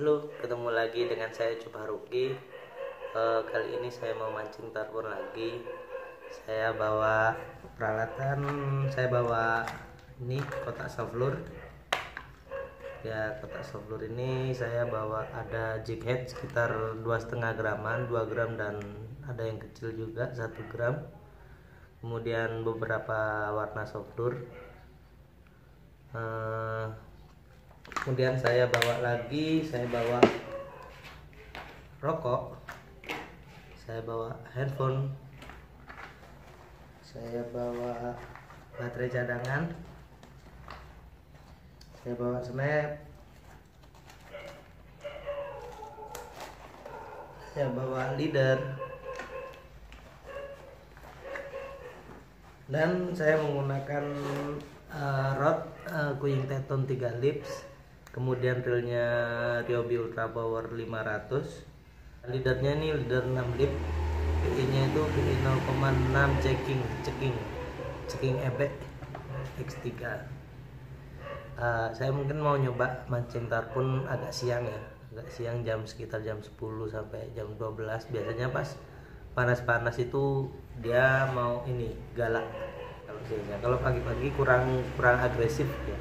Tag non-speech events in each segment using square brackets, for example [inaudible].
Halo, ketemu lagi dengan saya Coba Ruki. Eh, kali ini saya mau mancing tarbon lagi. Saya bawa peralatan, saya bawa ini kotak saflur. Ya, kotak saflur ini saya bawa ada jig head sekitar dua setengah graman, 2 gram dan ada yang kecil juga 1 gram. Kemudian beberapa warna saflur. Eh, kemudian saya bawa lagi saya bawa rokok. Saya bawa handphone. Saya bawa baterai cadangan. Saya bawa snap. Saya bawa leader. Dan saya menggunakan uh, rod uh, Queen Teton 3 lips kemudian reelnya Ryobi Ultra Power 500 leadernya ini leader 6 lip. PI nya itu PI 0,6 checking checking checking ebek X3 uh, saya mungkin mau nyoba mancing tarpon agak siang ya. Agak siang jam sekitar jam 10 sampai jam 12 biasanya pas panas-panas itu dia mau ini galak kalau pagi-pagi kurang kurang agresif ya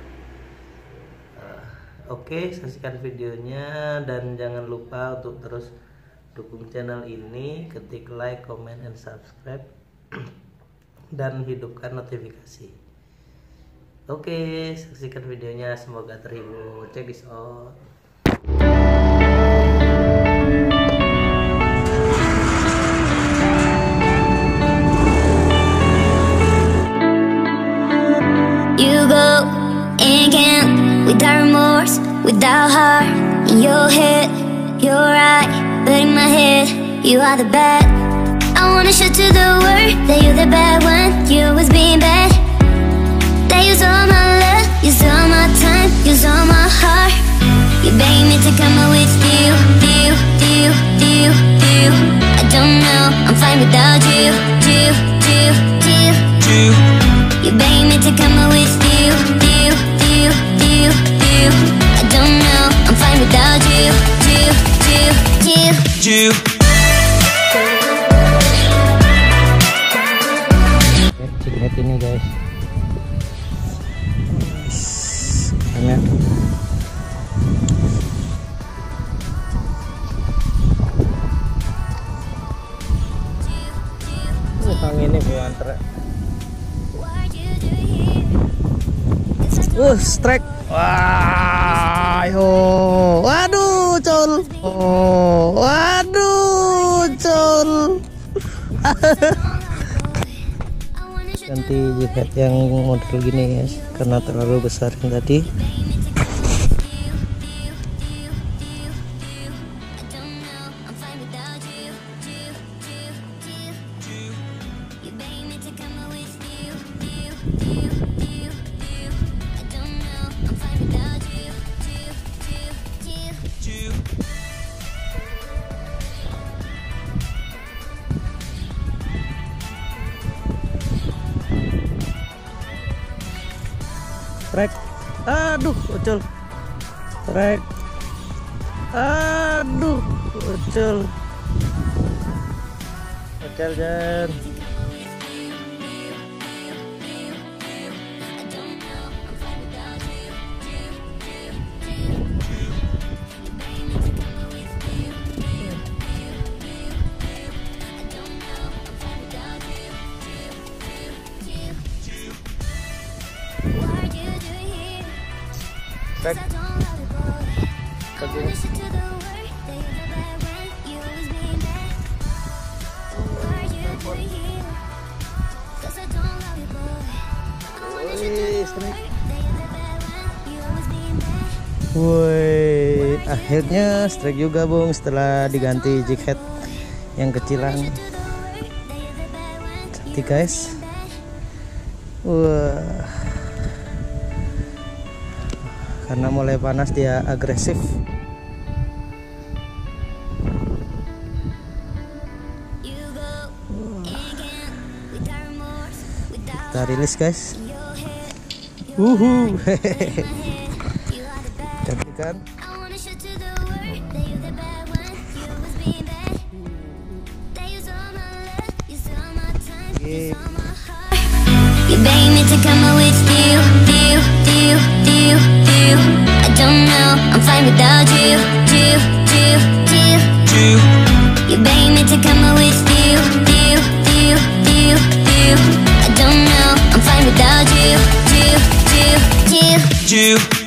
Oke, saksikan videonya dan jangan lupa untuk terus dukung channel ini, ketik like, comment, and subscribe [clears throat] dan hidupkan notifikasi. Oke, saksikan videonya semoga terhibur. Check this out. You go and can without remorse, without heart in your head. You're right, but in my head, you are the bad. I wanna show to the world that you're the bad one. You was being bad. That use all my love, use all my time, use all my heart. You begging me to come with you, you, you, you, you. I don't know, I'm fine without you, you, you, you, you. You begging me to come with you, you, you, you, you. I don't know, I'm fine without you, you, you, you. you. Ini guys. Banyak. Uh, angin ini buat antar. Uh, strike. Wah, yo. Waduh, col. Oh, waduh, col. [laughs] ganti jihad yang model gini guys karena terlalu besar yang tadi trek aduh ucul. Trek aduh ucul. Ucul jan Woi, akhirnya strike juga bung setelah diganti jig head yang kecilan. Cantik guys. Wah karena mulai panas dia agresif. Kita rilis guys. [laughs] Wuhu kan? You beg me to come don't know, I'm fine without you, you, you, you, you. You beg me to come with you, you, you, you, you. I don't know, I'm fine without you, you, you, you. You.